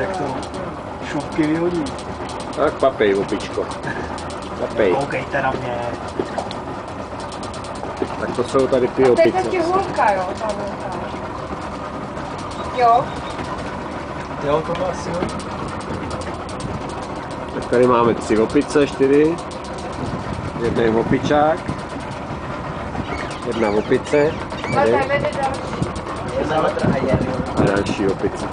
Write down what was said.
Jak to šupky vyhodí. Tak papej, opičko. Papej. Koukejte na mě. Tak to jsou tady ty To je opice. taky jo, ta. Jo, Jo, to má asi. Tak tady máme tři opice, čtyři. Jeden opičák. Jedna opice. A další opice.